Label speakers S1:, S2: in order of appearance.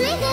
S1: catch